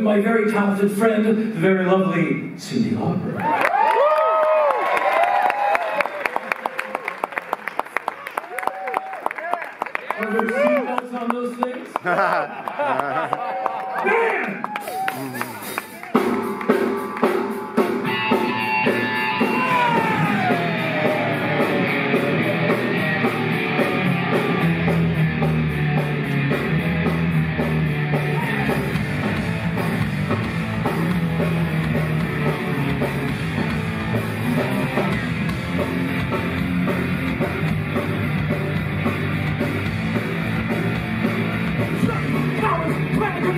My very talented friend, the very lovely Cyndi Lauper. Are there seatbelts on those things? Man!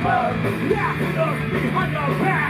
above. Laughing us behind our back.